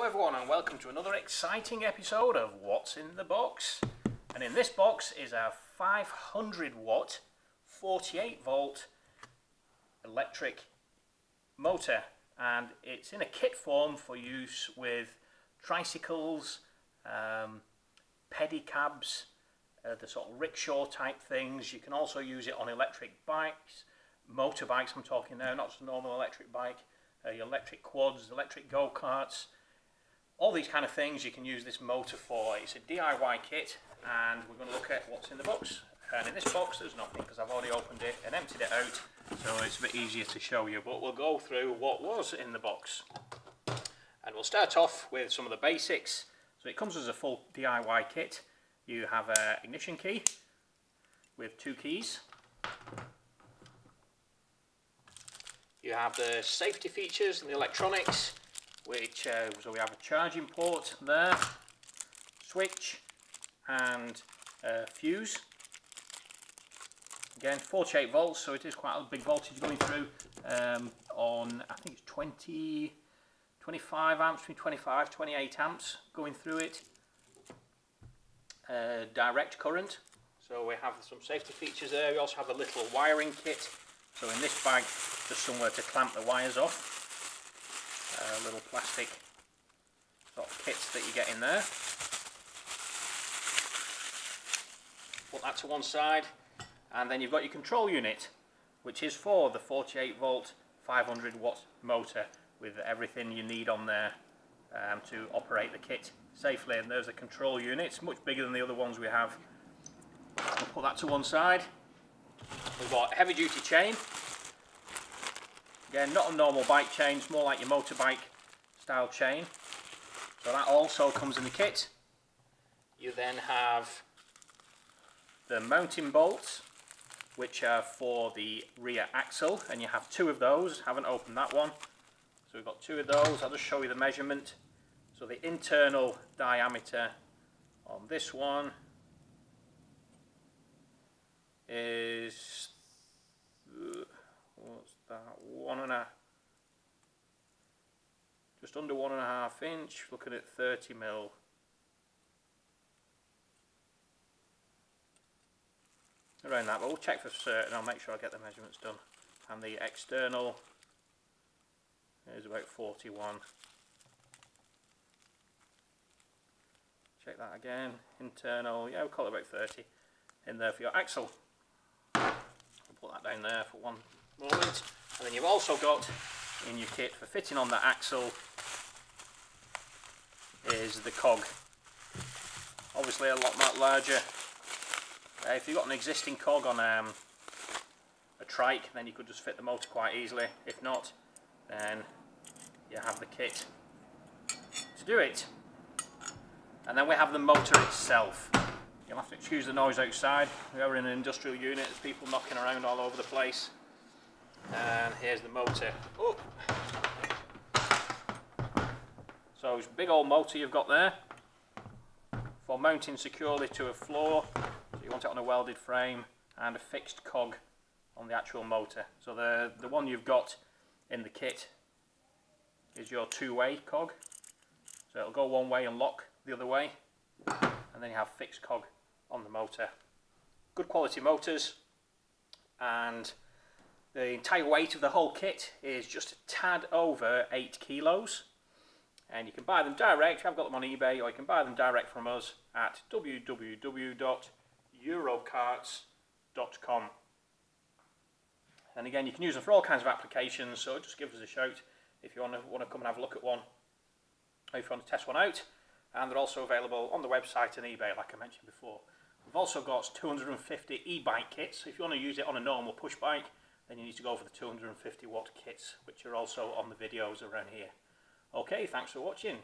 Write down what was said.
Hello everyone and welcome to another exciting episode of What's in the Box. And in this box is our 500 watt 48 volt electric motor and it's in a kit form for use with tricycles, um, pedicabs, uh, the sort of rickshaw type things. You can also use it on electric bikes, motorbikes I'm talking now, not just a normal electric bike, uh, your electric quads, electric go-karts, all these kind of things you can use this motor for. It's a DIY kit and we're going to look at what's in the box. And in this box there's nothing because I've already opened it and emptied it out so it's a bit easier to show you. But we'll go through what was in the box. And we'll start off with some of the basics. So it comes as a full DIY kit. You have an ignition key with two keys. You have the safety features and the electronics which uh, so we have a charging port there, switch and uh, fuse. Again 48 volts so it is quite a big voltage going through um, on I think it's 20, 25 amps, between 25 28 amps going through it. Uh, direct current so we have some safety features there, we also have a little wiring kit so in this bag just somewhere to clamp the wires off uh, little plastic sort of kits that you get in there. Put that to one side and then you've got your control unit which is for the 48 volt 500 watt motor with everything you need on there um, to operate the kit safely and there's a control unit, it's much bigger than the other ones we have. We'll put that to one side. We've got heavy duty chain Again, not a normal bike chain, it's more like your motorbike style chain. So that also comes in the kit. You then have the mounting bolts, which are for the rear axle, and you have two of those. Haven't opened that one. So we've got two of those. I'll just show you the measurement. So the internal diameter on this one is what's that one and a just under one and a half inch looking at 30 mil. Around that but we'll check for certain. I'll make sure I get the measurements done. And the external is about 41 check that again. Internal yeah we'll call it about 30 in there for your axle. I'll put that down there for one moment and then you've also got in your kit for fitting on the axle is the cog. Obviously a lot larger. Uh, if you've got an existing cog on um, a trike then you could just fit the motor quite easily. If not then you have the kit to do it. And then we have the motor itself. You'll have to excuse the noise outside. We're in an industrial unit, there's people knocking around all over the place and here's the motor. Oh. So it's a big old motor you've got there for mounting securely to a floor. So you want it on a welded frame and a fixed cog on the actual motor. So the, the one you've got in the kit is your two-way cog. So it'll go one way and lock the other way. And then you have fixed cog on the motor. Good quality motors and the entire weight of the whole kit is just a tad over 8 kilos. And you can buy them direct, I've got them on eBay, or you can buy them direct from us at www.eurocarts.com and again you can use them for all kinds of applications so just give us a shout if you want to, want to come and have a look at one. If you want to test one out. And they're also available on the website and eBay like I mentioned before. We've also got 250 e-bike kits, if you want to use it on a normal push bike then you need to go for the 250 watt kits, which are also on the videos around here. Okay, thanks for watching.